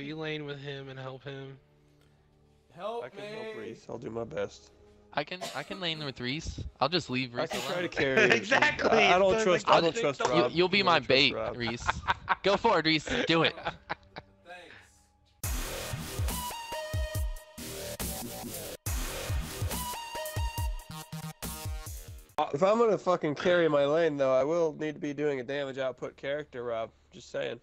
Will you lane with him and help him? Help I can help Rhys. I'll do my best. I can I can lane with Rhys. I'll just leave Rhys. I Rhys can alone. try to carry. Exactly, I, I don't it's trust. like I don't trust thing- You, Rob. you'll be I my bait, Rob. Rhys. Go for it, Rhys. Do it. If I'm gonna fucking carry my lane, though, I will need to be doing a damage output character, Rob. Just saying.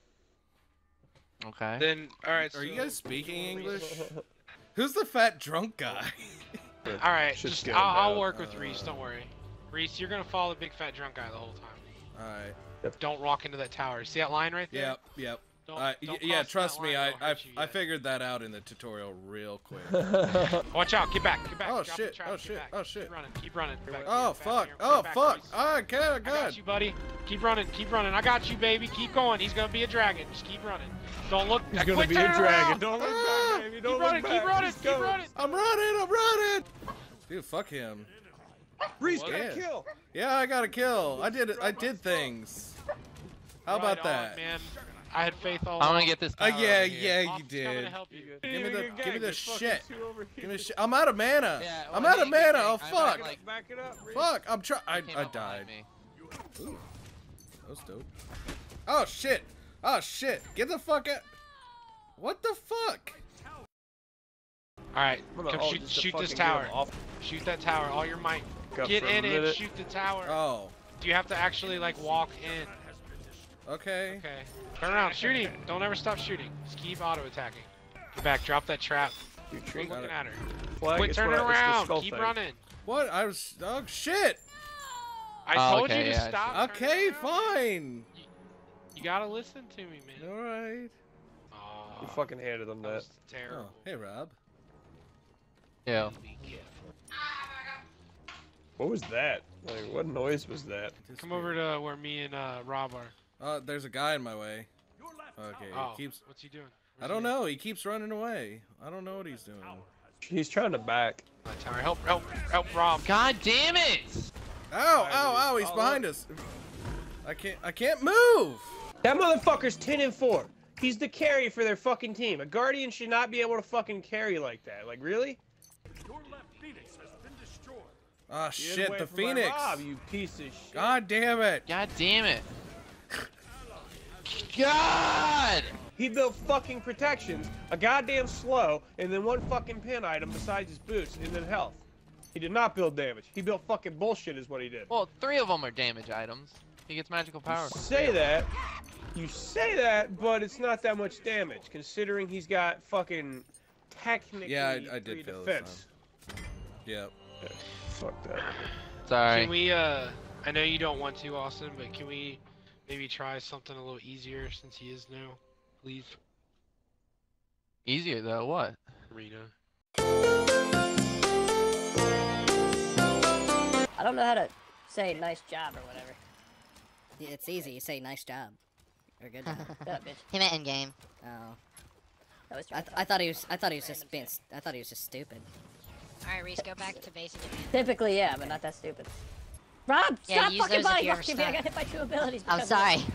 Okay. Then, all right. Are you guys speaking English? Who's the fat drunk guy? All right, just scale I'll, I'll work with uh, Rhys. Don't worry. Rhys, you're gonna follow the big fat drunk guy the whole time. Alright. Don't walk into that tower. See that line right there? Yep, yep. Don't, Uh, don't yeah, trust that me, line, I I, I figured that out in the tutorial real quick. Watch out! Get back! Get back! Oh, Drop shit, trap, oh, shit, back. oh, shit. Keep running! Keep running! Get back, oh fuck! Oh back, fuck! Rhys. Oh, okay, I good. got you, buddy. Keep running, keep running. I got you, baby. Keep going. He's gonna be a dragon. Just keep running. Don't look. He's gonna quit be a dragon. Don't look Ah! back, baby. Keep Don't running, look keep back. running, He's keep coming. running. I'm running! I'm running! Dude, fuck him. Rhys What? got Yeah. a kill. Yeah, I got a kill. I did it. I did things. How about that? man? I had faith all I'm gonna get this. Uh, yeah, yeah, you Austin's did. help you. Give me the, give me the shit. Give me here. shit. I'm out of mana. Yeah, I'm out of mana. Oh fuck. like- Back it up, Rhys. Fuck. I'm trying. I, I died. Ooh. That was dope. Oh shit. Oh shit. Get the fuck out. What the fuck? All right, come ult shoot, shoot this fucking get him tower. Shoot that tower, all your might. cuff Get in it, shoot the tower. Oh. Do you have to actually like walk in? Okay. Okay. Turn around, shoot him. Don't ever stop shooting. Just keep auto attacking. Get back, drop that trap. You Quit treat looking at her. flag. Quit it's turning what I- it's the around. Keep thing. running. What? I was. Oh shit. I Oh, told okay, you to yeah, stop. Okay, around. fine. You gotta listen to me, man. All right. Aw, You fucking handed him that that. was terrible. Oh, hey Rob. Yeah. What was that? Like, what noise was that? Come over to where me and uh, Rob are. Uh, there's a guy in my way. Okay. Oh, He keeps. what's he doing? I don't know. He keeps running away. I don't know what he's doing. He's trying to back. My tower. Help, help, help, Rob. God damn it! Ow! Ow! Ow! He's Oh, behind us. I can't. I can't move. That motherfucker's 10 and 4. He's the carry for their fucking team. A guardian should not be able to fucking carry like that. Like, really? Ah Get shit! away The from my phoenix. Rob, you piece of shit. God damn it! God damn it! God! He built fucking protections, a goddamn slow, and then one fucking pin item besides his boots, and then health. He did not build damage. He built fucking bullshit is what he did. Well, three of them are damage items. He gets magical power. You say that, you say that, but it's not that much damage, considering he's got fucking technically Yeah, I- I did three feel this defense. Yep. Fuck that. Sorry. Can we, uh, I know you don't want to, Austin, but can we maybe try something a little easier since he is new? Please, Easier though. What? Rena. I don't know how to say nice job or whatever. Yeah, It's easy. You say nice job. Or good job. Shut up, he meant in game. Oh. I, th- I thought he was. I thought he was just being. s- I thought he was just stupid. Alright, Rhys, go back to base. Typically, yeah, but not that stupid. Rob, yeah, stop fucking body walking me. I got hit by two abilities. Oh, I'm sorry.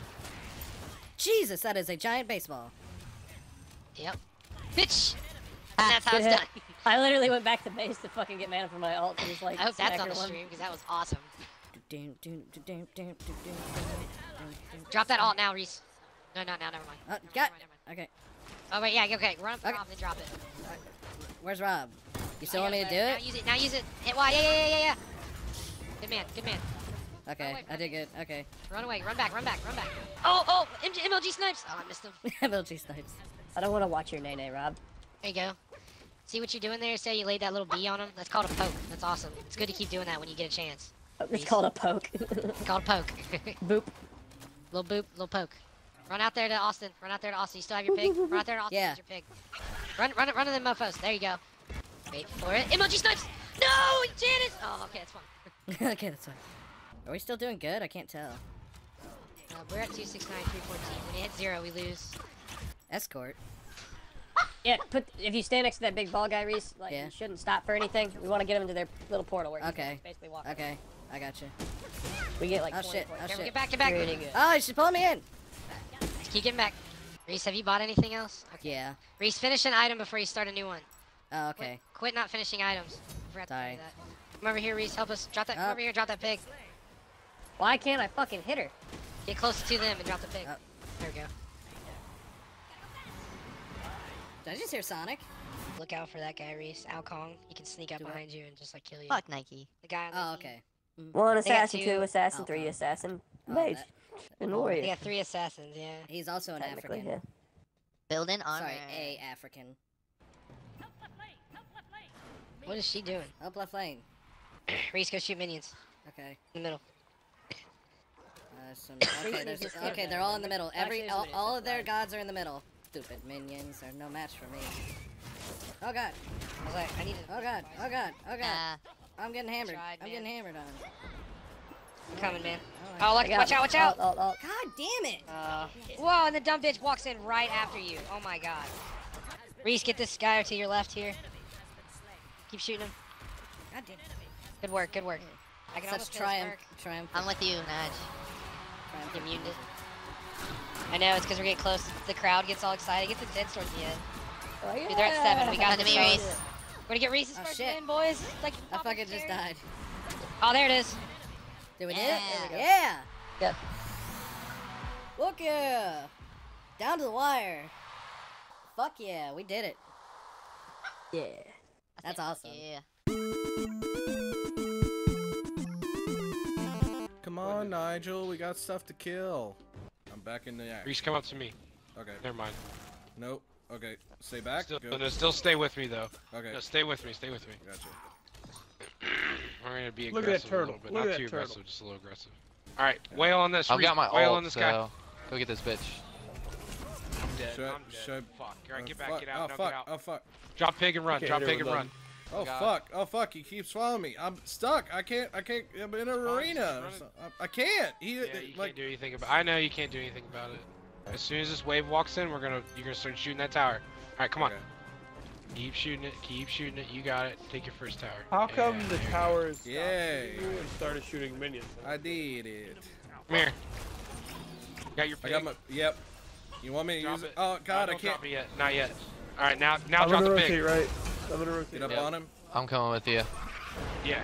Jesus, that is a giant baseball. Yep. Bitch! Ah, that's how it's done. I literally went back to base to fucking get mana for my ult. And just, like, I hope that's on the stream, because that was awesome. Drop that ult now, Rhys. No, no, no, never mind. Uh, never got... mind, never mind. Okay. Oh, wait, yeah, okay. Run up okay. Rob and drop it. Where's Rob? You still oh, want me to do it? Now use it, now use it. Hit Y, yeah, yeah, yeah, yeah. Good man. Good man. Okay, wait, I did good. Okay. Run away. Run back. Run back. Run back. Oh, oh. MG, MLG snipes. Oh, I missed him. MLG snipes. I don't want to watch your nay nay, Rob. There you go. See what you're doing there? Say you laid that little bee on him? That's called a poke. That's awesome. It's good to keep doing that when you get a chance. It's called a poke. It's called a poke. Boop. little boop, little poke. Run out there to Austin. Run out there to Austin. You still have your pig? Run out there to Austin. Yeah. Your pig. Run, run, run to the mofos. There you go. Wait for it. Emoji snipes! No! Janice! Oh, okay, that's fine. okay, that's fine. Are we still doing good? I can't tell. Uh, we're at 269, 314. When you hit zero, we lose. Escort. Yeah, put if you stand next to that big ball guy, Rhys, like Yeah. you shouldn't stop for anything. We want to get him into their little portal where he can Okay. basically walk. Okay, I got you. We get like Oh, shit, points. oh, Careful, shit. get back, get back. Pretty good. Oh, she's pulling me in. Just keep getting back. Rhys, have you bought anything else? Okay. Yeah. Rhys, finish an item before you start a new one. Oh, okay. Quit, not finishing items. I forgot to tell you Sorry. That. Come over here, Rhys. Help us. Drop that. Come Up. over here. Drop that pig. Why can't I fucking hit her? Get close to them and drop the pig. Up. There we go. Did I just hear Sonic? Look out for that guy, Rhys. Ao Kuang. He can sneak up Do what? behind you and just like kill you. Fuck Nike. The guy on oh, the Oh, team. okay. Mm. One They got assassin, two- two assassin, Oh, three oh. assassin, Oh, mage, that- and They warrior. got three assassins, yeah. He's also an Technically, African. yeah. Building armor. Sorry, a African. What is she doing? Up left lane. Rhys, go shoot minions. Okay. In the middle. Uh, some, okay, there's, okay, they're all in the middle. Every all, all of their gods are in the middle. Stupid minions are no match for me. Oh god. I was like, I need to. Oh god. Oh god. Oh god. Nah. I'm getting hammered. tried, I'm getting hammered on. I'm coming, man. Oh, Oh, look, I watch out, watch out. Oh, oh, God damn it! Uh, whoa, and the dumb bitch walks in right after you. Oh my god. Rhys, get this guy to your left here. Keep shooting him. God damn it. Good work, good work. I can Such almost triumph. Triumph. I'm with you, Naj. triumph. Get muted. I know, it's because we're getting close. The crowd gets all excited. It gets intense towards the end. oh, Dude, they're at seven. We got Come the to me, Rhys. Rhys. We're gonna get Rhys's Oh, first shit. win, boys. Like, I fucking just died. Oh, there it is. Did we Yeah. do There it? we go. Yeah. Yeah. Look yeah. Down to the wire. Fuck yeah, we did it. Yeah. That's awesome. Yeah. On, Nigel. We got stuff to kill. I'm back in the act. Rhys, come up to me. Okay. Never mind. Nope. Okay. Stay back. Still, Go. no, still stay with me though. Okay. No, stay with me. Stay with me. Gotcha. We're gonna be Look at that aggressive a little turtle. bit. Look Not too turtle. aggressive, just a little aggressive. All right, wail on this. I've Rhys, got my wail ult, on this guy. so go get this bitch. I'm dead. Should I- I'm dead. should I- Fuck. All right, Oh, get back. fuck. Get out. Oh no, fuck. Get out. Oh fuck. Drop pig and run. Drop never pig and mind. run. Oh God. fuck. Oh fuck. He keeps following me. I'm stuck. I can't. I can't. I'm in an fine, arena. just run it. So- I I can't. He Yeah, you like. can't do anything about. I know you can't do anything about it. As soon as this wave walks in, we're gonna you're gonna start shooting that tower. All right, come on. Okay. Keep shooting it. Keep shooting it. You got it. Take your first tower. How come Yeah, the there you go. towers stopped Yay. you and started shooting minions? I did it. Come here. Got your I got my. Yep. You want me to Drop use it? it. Oh God, I don't can't Drop it yet. Not yet. All right, now now I'm drop gonna the rotate pig. right. I'm gonna rotate. get up Yep. on him. I'm coming with you. Yeah.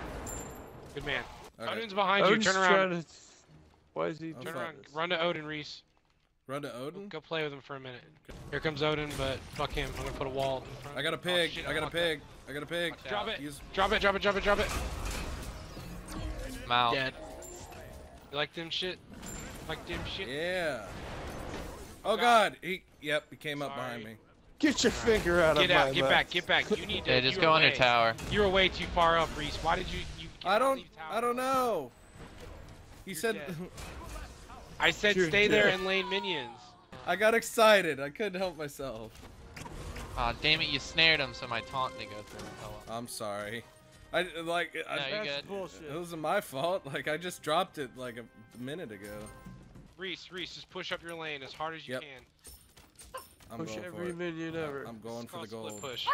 Good man. Okay. Odin's behind Odin's you. Turn around. to- Why is he Oh, Turn around. this? Run to Odin, Rhys. Run to Odin. Go play with him for a minute. Here comes Odin, but fuck him. I'm gonna put a wall in front. I got a Oh, pig. shit, I got a want that. pig. I got a pig. Drop it. Use. Drop it. Drop it. Drop it. Drop it. I'm out. Dead. You like them shit? Like them shit? Yeah. Oh God. God. He. Yep. He came up behind me. Get your finger out of there. Get of out. my Get mouth. back. Get back. You need to. Yeah, just go were under way- tower. You were way too far up, Rhys. Why did you? you I don't. tower. I don't know. He said. dead. I said You're stay there dead. and lane minions. I got excited. I couldn't help myself. Aw, damn it, you snared him, so my taunt didn't go through. Oh well. I'm sorry. I like. I, No, you're That's good. bullshit. It wasn't my fault. Like I just dropped it like a minute ago. Rhys, Rhys, just push up your lane as hard as you Yep. can. I'm Push going for every it. minion ever. I'm going for the called split goal. push.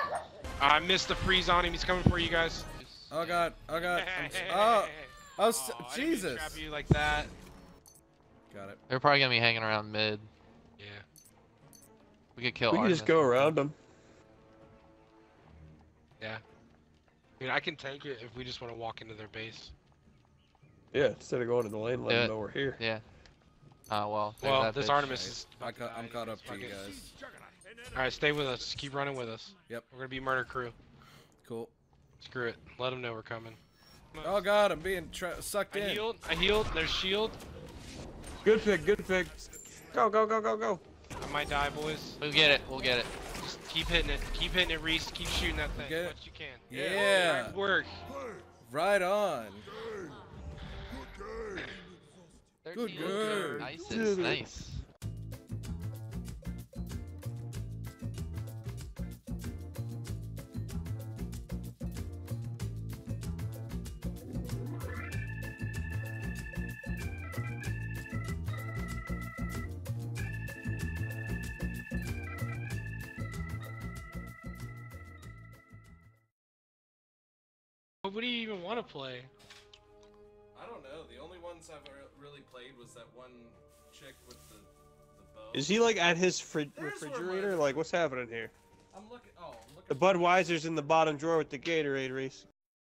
I missed the freeze on him. He's coming for you guys. Oh God. Oh God. I'm s- oh. Oh, s- Aw, I didn't mean to Jesus. Trap you like that. Got it. They're probably gonna be hanging around mid. Yeah. We could kill. we can just go around them. Yeah. I mean, I can tank it if we just want to walk into their base. Yeah, instead of going in the lane, let Do them it. know we're here. Yeah. Uh, well. Well, that this bitch. Artemis is. I ca- I'm caught up to you guys. All right, stay with us. Keep running with us. Yep. We're gonna be murder crew. Cool. Screw it. Let them know we're coming. Oh God, I'm being tra- sucked I in. healed. I healed. There's shield. Good pick, good pick. Go, go, go, go, go. I might die, boys. We'll get it. We'll get it. Just keep hitting it. Keep hitting it, Rhys. Keep shooting that thing Get as much as you can. Yeah. Nice work. Right on. 13. girl. Nice is nice. What do you even want to play? I don't know. The only ones I've really played was that one chick with the, the Is he like at his fri- There's refrigerator? Like, what's happening here? I'm looking. Oh, I'm looking. The Budweiser's in the bottom drawer with the Gatorade, Rhys.